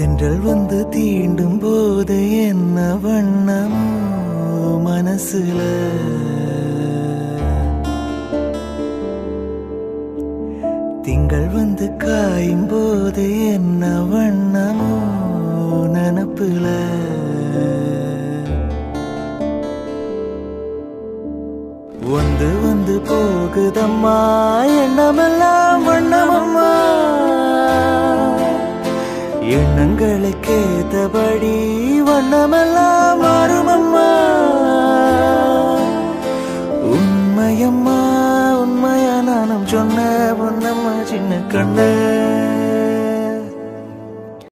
தென்றல் வந்து தீண்டும் போது என்ன வண்ணமோ மனசுல? திங்கள் வந்து காயும் போது என்ன வண்ணமோ நனப்புல? வந்து வந்து போகுதம்மா எண்ணமெல்லாம் எண்ணங்களுக்கு ஏத்தபடி வண்ணமெல்லாம் மாறுமம்மா. உண்மையம்மா உண்மையா நானும் சொன்ன ஒன்னம்மா சின்ன கண்ண.